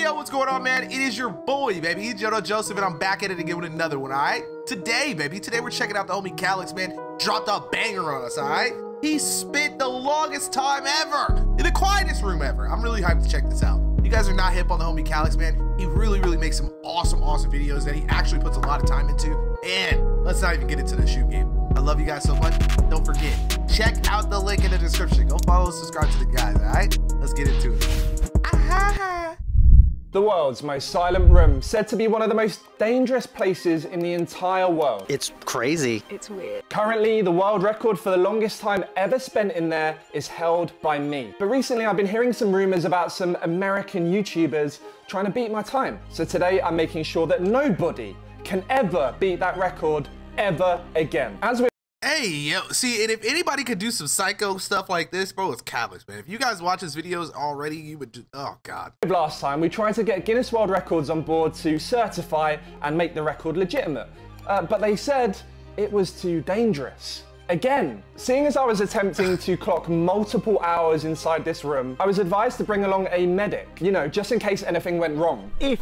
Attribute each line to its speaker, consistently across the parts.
Speaker 1: yo, what's going on, man? It is your boy, baby, JoeNoJoseph, and I'm back at it again with another one, all right? Today, baby, today we're checking out the homie Callux, man. Dropped a banger on us, all right? He spent the longest time ever in the quietest room ever. I'm really hyped to check this out. You guys are not hip on the homie Callux, man. He really, really makes some awesome, awesome videos that he actually puts a lot of time into. And let's not even get into the shoot game. I love you guys so much. Don't forget, check out the link in the description. Go follow subscribe to the guys, all right? Let's get into it. Ah-ha-ha.
Speaker 2: The world's most silent room, said to be one of the most dangerous places in the entire world.
Speaker 3: It's crazy.
Speaker 4: It's weird.
Speaker 2: Currently, the world record for the longest time ever spent in there is held by me. But recently, I've been hearing some rumors about some American YouTubers trying to beat my time. So today, I'm making sure that nobody can ever beat that record ever again. As we
Speaker 1: Hey, yo, see, and if anybody could do some psycho stuff like this, bro, it's Callux, man. If you guys watch his videos already, you would do, oh, God.
Speaker 2: last time, we tried to get Guinness World Records on board to certify and make the record legitimate. Uh, but they said it was too dangerous. Again, seeing as I was attempting to clock multiple hours inside this room, I was advised to bring along a medic, you know, just in case anything went wrong.
Speaker 5: if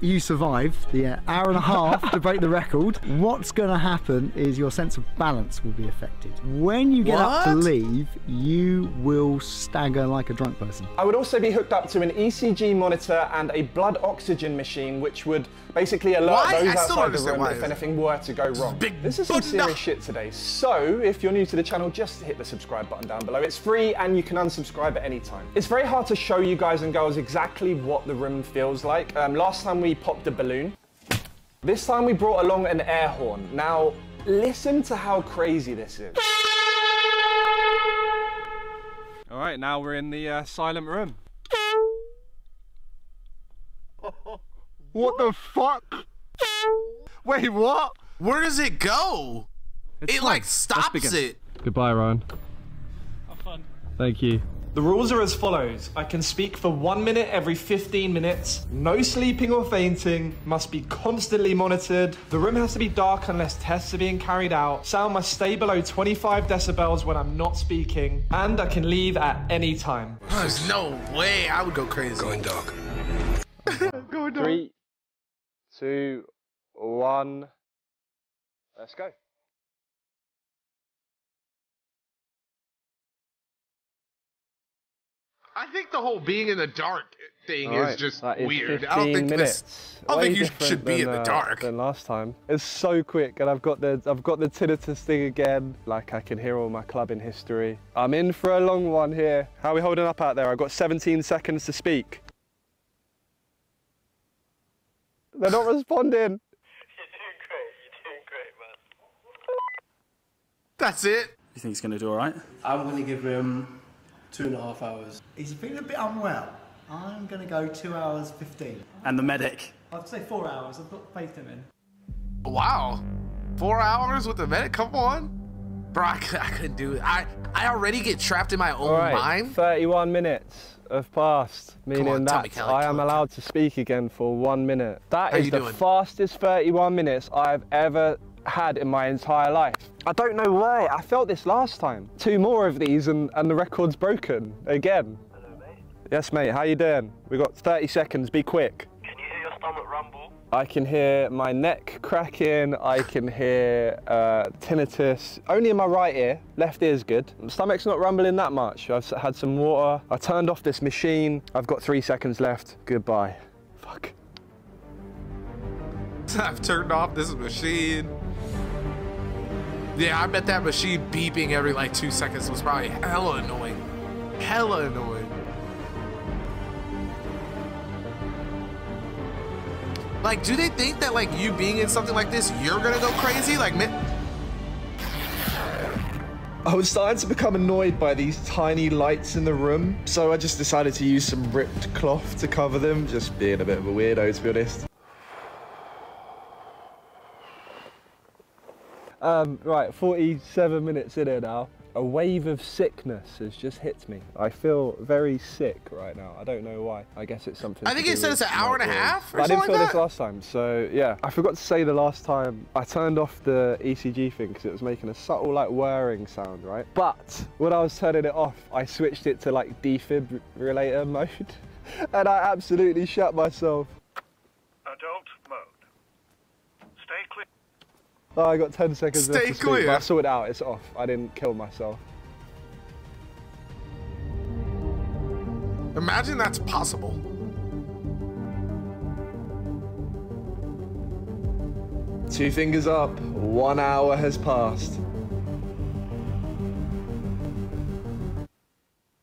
Speaker 5: you survive the uh, hour and a half to break the record, what's going to happen is your sense of balance will be affected. When you get up to leave, you will stagger like a drunk person.
Speaker 2: I would also be hooked up to an ECG monitor and a blood oxygen machine, which would basically alert
Speaker 1: Why?
Speaker 2: those
Speaker 1: I still don't
Speaker 2: outside the room
Speaker 1: why.
Speaker 2: if anything were to go wrong.
Speaker 1: big
Speaker 2: This is some serious
Speaker 1: up.
Speaker 2: shit today. So, if you're new to the channel, just hit the subscribe button down below. It's free and you can unsubscribe at any time. It's very hard to show you guys and girls exactly what the room feels like. Um, last time we popped a balloon. This time we brought along an air horn. Now, listen to how crazy this is. All right, now we're in the uh, silent room.
Speaker 5: What the fuck? Wait, what?
Speaker 1: Where does it go? it, like, stops it.
Speaker 2: Goodbye, Ryan. Have fun. Thank you. The rules are as follows. I can speak for one minute every 15 minutes. No sleeping or fainting. Must be constantly monitored. The room has to be dark unless tests are being carried out. Sound must stay below 25 decibels when I'm not speaking. And I can leave at any time.
Speaker 1: There's no way I would go crazy. Going dark.
Speaker 2: Three, two, one. Let's go.
Speaker 1: I think the whole being in the dark thing
Speaker 2: All
Speaker 1: is just
Speaker 2: that is
Speaker 1: weird. I don't think
Speaker 2: minutes.
Speaker 1: this. I don't think you should be in
Speaker 2: than,
Speaker 1: the
Speaker 2: uh,
Speaker 1: dark.
Speaker 2: Than last time. It's so quick, and I've got the I've got the tinnitus thing again. Like I can hear all my clubbing history. I'm in for a long one here. How are we holding up out there? I've got 17 seconds to speak. They're not responding. You're doing great, you're doing great, man.
Speaker 1: That's it.
Speaker 6: You think he's going to do all right?
Speaker 7: I'm going to give him two and a half hours.
Speaker 8: He's feeling a bit unwell. I'm going to go two hours 15.
Speaker 6: And the medic.
Speaker 8: I'd say four hours. I've got faith in him.
Speaker 1: Wow. Four hours with the medic? Come on. Bro, I, could, I couldn't do it. I, I already get trapped in my own
Speaker 2: All right,
Speaker 1: mind.
Speaker 2: 31 minutes have passed, meaning
Speaker 1: on,
Speaker 2: that
Speaker 1: me, Kelly,
Speaker 2: I am
Speaker 1: on,
Speaker 2: allowed to speak again for one minute. That
Speaker 1: How
Speaker 2: is the
Speaker 1: doing?
Speaker 2: fastest 31 minutes I've ever had in my entire life. I don't know why. I felt this last time. Two more of these and, and the record's broken again. Hello, mate. Yes, mate. How you doing? We've got 30 seconds. Be quick.
Speaker 9: Can you hear your stomach rumble?
Speaker 2: I can hear my neck cracking. I can hear uh, tinnitus. Only in my right ear. Left ear's good. Stomach's not rumbling that much. I've had some water. I turned off this machine. I've got three seconds left. Goodbye. Fuck.
Speaker 1: I've turned off this machine. Yeah, I bet that machine beeping every like two seconds was probably hella annoying. Hella annoying. Like, do they think that like you being in something like this, you're gonna go crazy? Like,
Speaker 2: I was starting to become annoyed by these tiny lights in the room, so I just decided to use some ripped cloth to cover them, just being a bit of a weirdo to be honest. Um, right, 47 minutes in here now. A wave of sickness has just hit me. I feel very sick right now. I don't know why. I guess it's something.
Speaker 1: I think it said it's an hour and a half
Speaker 2: I didn't feel
Speaker 1: like
Speaker 2: this last time, so yeah. I forgot to say the last time I turned off the ECG thing because it was making a subtle like whirring sound, right? But when I was turning it off, I switched it to like defibrillator mode. and I absolutely shut myself.
Speaker 9: Adult mode. Stay clear.
Speaker 2: Oh, I got 10 seconds
Speaker 1: Stay
Speaker 2: left to speak,
Speaker 1: clear.
Speaker 2: but I saw it out. It's off. I didn't kill myself.
Speaker 1: Imagine that's possible.
Speaker 2: Two fingers up. One hour has passed.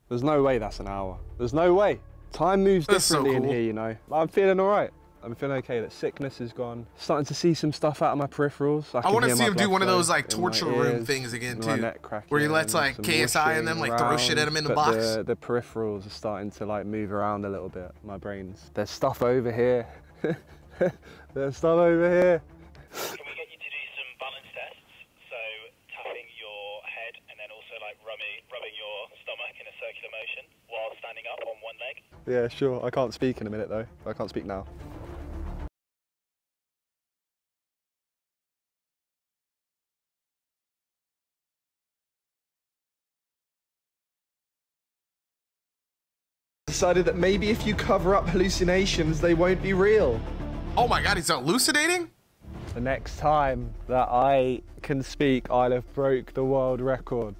Speaker 2: There's no way that's an hour. There's no way. Time moves
Speaker 1: That's so
Speaker 2: differently
Speaker 1: cool.
Speaker 2: in here, you know. I'm feeling all right. I'm feeling okay. That sickness is gone. Starting to see some stuff out of my peripherals. I,
Speaker 1: I want to see him do one of those like
Speaker 2: in my
Speaker 1: torture room
Speaker 2: ears,
Speaker 1: things again too, where he lets like KSI and them like throw shit at him in the box.
Speaker 2: The, the peripherals are starting to like move around a little bit. My brains. There's stuff over here. There's stuff over here.
Speaker 3: Can we get you to do some balance tests? So tapping your head and then also like rubbing, rubbing your stomach in a circular motion while standing up on one leg.
Speaker 2: Yeah, sure. I can't speak in a minute though. I can't speak now. Decided that maybe if you cover up hallucinations, they won't be real.
Speaker 1: Oh my god, he's elucidating?
Speaker 2: The next time that I can speak, I'll have broke the world record.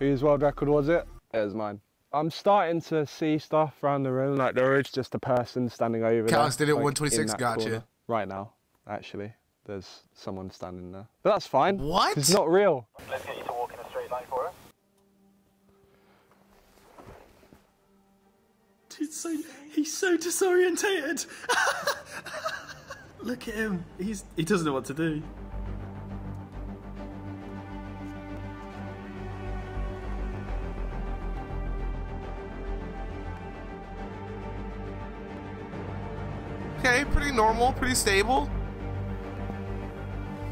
Speaker 2: Whose world record was it? It was mine. I'm starting to see stuff around the room, like there is just a person standing over
Speaker 1: Callus
Speaker 2: there.
Speaker 1: did it,
Speaker 2: like,
Speaker 1: 126
Speaker 2: in that
Speaker 1: gotcha.
Speaker 2: corner. Right now, actually. There's someone standing there. But that's fine.
Speaker 1: What?
Speaker 2: 'cause It's not real.
Speaker 3: Let's get you to walk in a straight line for us.
Speaker 7: He's so he's so disorientated. Look at him. He's he doesn't know what to do.
Speaker 1: Okay, pretty normal, pretty stable.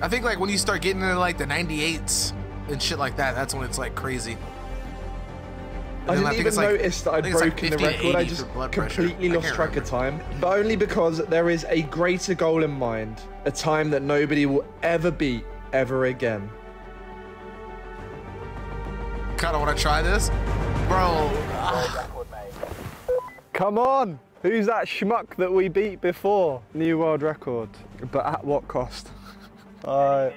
Speaker 1: I think like when you start getting into like the 98s and shit like that, that's when it's like crazy. And
Speaker 2: I didn't
Speaker 1: think
Speaker 2: even
Speaker 1: like-
Speaker 2: notice that
Speaker 1: I
Speaker 2: I'd
Speaker 1: think it's like
Speaker 2: broken the record. I just
Speaker 1: for blood pressure.
Speaker 2: completely lost
Speaker 1: can't
Speaker 2: track of time. But only because there is a greater goal in mind, a time that nobody will ever beat ever again.
Speaker 1: Kind of want to try this, bro.
Speaker 2: Come on! Who's that schmuck that we beat before? New world record. But at what cost? Uh,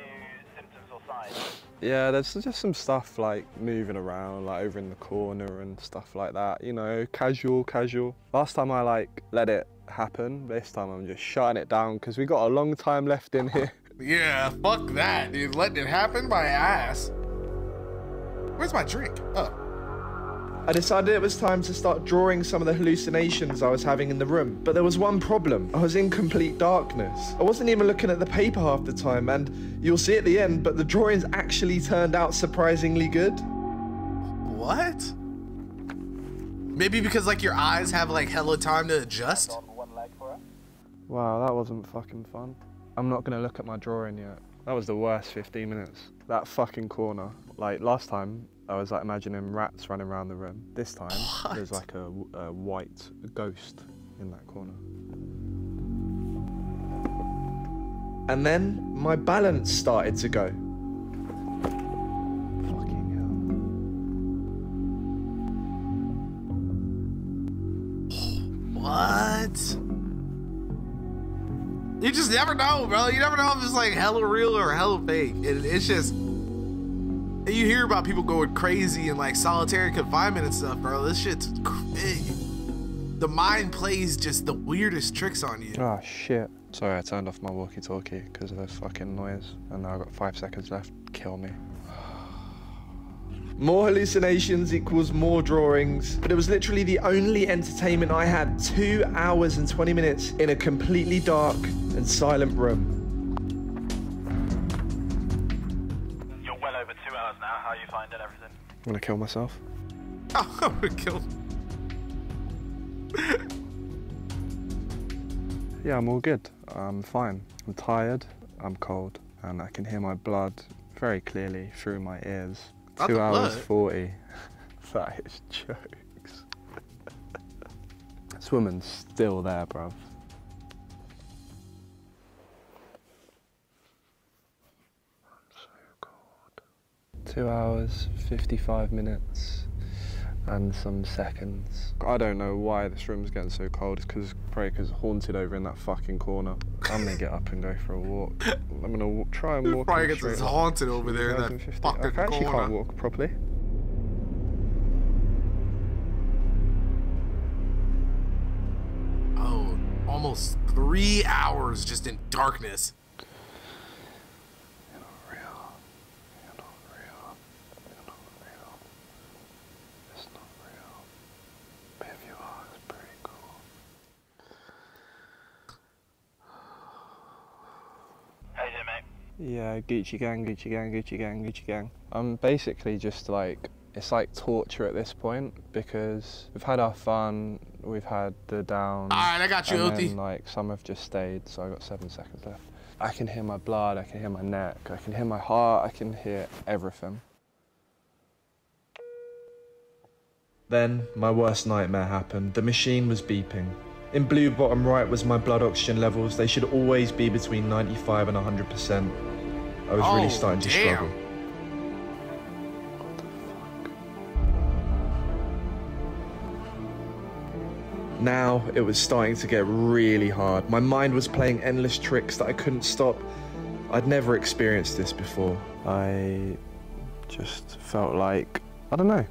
Speaker 3: symptoms or signs?
Speaker 2: Yeah, there's just some stuff like moving around, like over in the corner and stuff like that. You know, casual, casual. Last time I like let it happen. This time I'm just shutting it down because we got a long time left in here.
Speaker 1: Yeah, fuck that, dude. Letting it happen, my ass. Where's my drink? Oh.
Speaker 2: I decided it was time to start drawing some of the hallucinations I was having in the room. But there was one problem. I was in complete darkness. I wasn't even looking at the paper half the time, and you'll see at the end, but the drawings actually turned out surprisingly good.
Speaker 1: What? Maybe because like your eyes have like hella time to adjust?
Speaker 3: On one leg for us.
Speaker 2: Wow, that wasn't fucking fun. I'm not gonna look at my drawing yet. That was the worst 15 minutes. That fucking corner. Like last time, I was like imagining rats running around the room. This time, there's like a, a white ghost in that corner. And then my balance started to go. Fucking
Speaker 1: What? You just never know, bro. You never know if it's like hella real or hella fake. It, it's just you hear about people going crazy in like solitary confinement and stuff, bro. This shit's crazy. The mind plays just the weirdest tricks on you.
Speaker 2: Oh shit. Sorry, I turned off my walkie-talkie because of the fucking noise, and now I've got five seconds left. Kill me. More hallucinations equals more drawings, but it was literally the only entertainment I had. Two hours and 20 minutes in a completely dark and silent room.
Speaker 3: How are you finding everything?
Speaker 2: I'm gonna kill myself.
Speaker 1: Oh, I would kill.
Speaker 2: Yeah, I'm all good. I'm fine. I'm tired, I'm cold, and I can hear my blood very clearly through my ears.
Speaker 1: Not
Speaker 2: Two hours
Speaker 1: blood.
Speaker 2: 40. that is jokes. this woman's still there, bruv. Two hours, 55 minutes. and some seconds. I don't know why this room's getting so cold. It's because probably because haunted over in that fucking corner. I'm gonna get up and go for a walk. I'm gonna w- try and walk.
Speaker 1: Probably
Speaker 2: in
Speaker 1: gets
Speaker 2: straight
Speaker 1: us
Speaker 2: line.
Speaker 1: haunted over there in that
Speaker 2: 2050.
Speaker 1: fucking
Speaker 2: I actually
Speaker 1: corner.
Speaker 2: can't walk properly.
Speaker 1: Oh, almost three hours just in darkness.
Speaker 3: How you doing, mate?
Speaker 2: Yeah, Gucci gang, Gucci gang, Gucci gang, Gucci gang. I'm basically just like it's like torture at this point because we've had our fun, we've had the down.
Speaker 1: Alright, I got you,
Speaker 2: and
Speaker 1: Oti.
Speaker 2: then, like some have just stayed, so I got seven seconds left. I can hear my blood, I can hear my neck, I can hear my heart, I can hear everything.
Speaker 4: Then, my worst nightmare happened. The machine was beeping. In blue bottom right was my blood oxygen levels. They should always be between 95 and 100%. I was
Speaker 1: Oh,
Speaker 4: really starting to
Speaker 1: damn.
Speaker 4: struggle. Now it was starting to get really hard. My mind was playing endless tricks that I couldn't stop. I'd never experienced this before.
Speaker 2: I just felt like I don't know.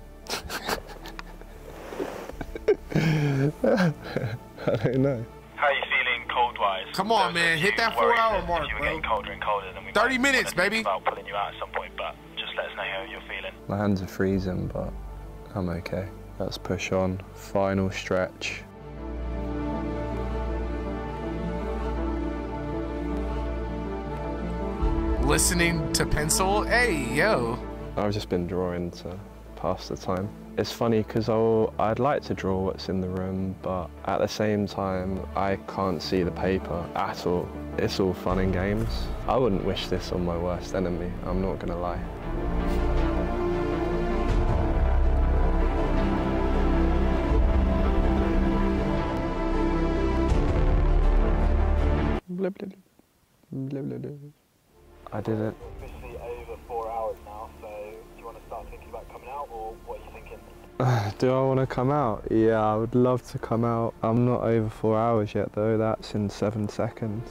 Speaker 2: I don't know.
Speaker 3: How are you feeling cold-wise?
Speaker 1: Come on, man, hit that four-hour
Speaker 3: that
Speaker 1: mark,
Speaker 3: If you
Speaker 1: bro.
Speaker 3: getting colder and colder, then we
Speaker 1: 30 minutes,
Speaker 3: wanna think
Speaker 1: baby.
Speaker 3: About pulling you out at some point, but just let us know how you're feeling.
Speaker 2: My hands are freezing, but I'm okay. Let's push on. Final stretch.
Speaker 1: Listening to pencil. Hey, yo.
Speaker 2: I've just been drawing to pass the time. It's funny because I'd like to draw what's in the room, but at the same time, I can't see the paper at all. It's all fun and games. I wouldn't wish this on my worst enemy, I'm not gonna lie. Blah, blah, blah, blah, blah. I did it.
Speaker 3: Officially over four hours now, so do you want to start thinking about coming out, or what are you thinking?
Speaker 2: Do I want to come out? Yeah, I would love to come out. I'm not over four hours yet though, that's in seven seconds.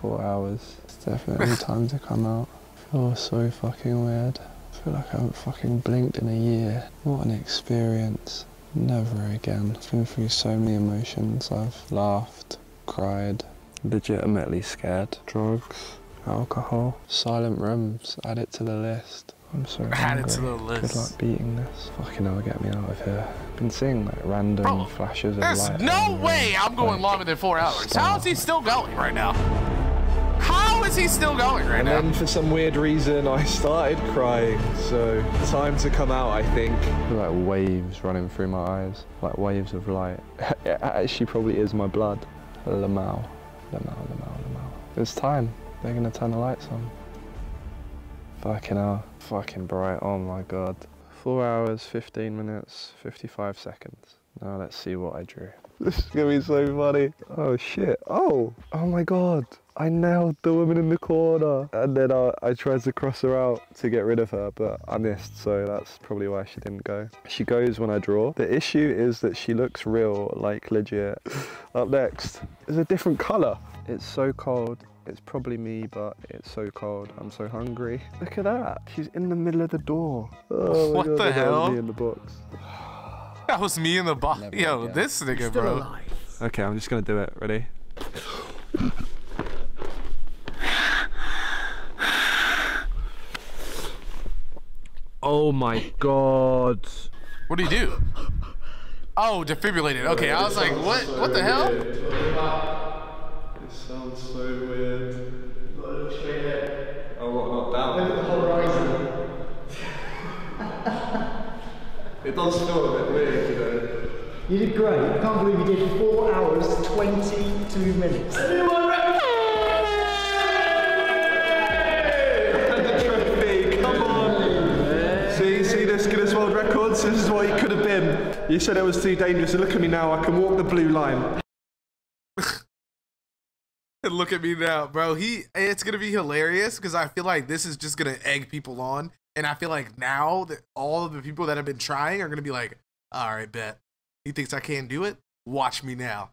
Speaker 2: Four hours. It's definitely time to come out. I feel so fucking weird. I feel like I haven't fucking blinked in a year. What an experience. Never again. I've been through so many emotions. I've laughed, cried, legitimately scared. Drugs, alcohol, silent rooms, add it to the list. I'm so
Speaker 1: Add it to the list.
Speaker 2: Good luck beating this. Fucking hell, get me out of here. Been seeing like random
Speaker 1: Bro,
Speaker 2: flashes of
Speaker 1: There's
Speaker 2: light.
Speaker 1: no way I'm going
Speaker 2: Like,
Speaker 1: longer than four hours. How is he still going right now? How is he still going right
Speaker 4: And
Speaker 1: now?
Speaker 4: And then for some weird reason, I started crying. So, time to come out, I think.
Speaker 2: Like waves running through my eyes, like waves of light. it actually probably is my blood. Lamau, Lamau, Lamau, Lamau. It's time. They're gonna turn the lights on. Fucking hell. Fucking bright. Oh my god. Four hours, 15 minutes, 55 seconds. Now let's see what I drew. This is gonna be so funny. Oh shit. Oh, oh my god. I nailed the woman in the corner. And then I, I tried to cross her out to get rid of her, but I missed, so that's probably why she didn't go. She goes when I draw. The issue is that she looks real, like legit. Up next is a different colour. It's so cold. It's probably me, but it's so cold. I'm so hungry. Look at that. She's in the middle of the door. Oh my
Speaker 1: What
Speaker 2: god,
Speaker 1: the
Speaker 2: that was me in the box.
Speaker 1: That was me in the box. Yo, this nigga, bro.
Speaker 5: alive.
Speaker 2: Okay, I'm just gonna do it. Ready? Oh my god.
Speaker 1: What do you do? Oh, defibrillated. Okay, I was like, what? What the hell?
Speaker 2: It sounds so weird. Oh, what, not down? Look at the horizon. It does feel a bit weird, you know.
Speaker 5: You did great. I can't believe you did 4 hours, 22 minutes.
Speaker 4: Come on. See, see this Guinness World Records? This is what he could have been. You said it was too dangerous, and look at me now. I can walk the blue line.
Speaker 1: Look at me now, bro. He it's gonna be hilarious because I feel like this is just gonna egg people on And I feel like now that all of the people that have been trying are gonna be like, all right, bet. He thinks I can't do it? Watch me now.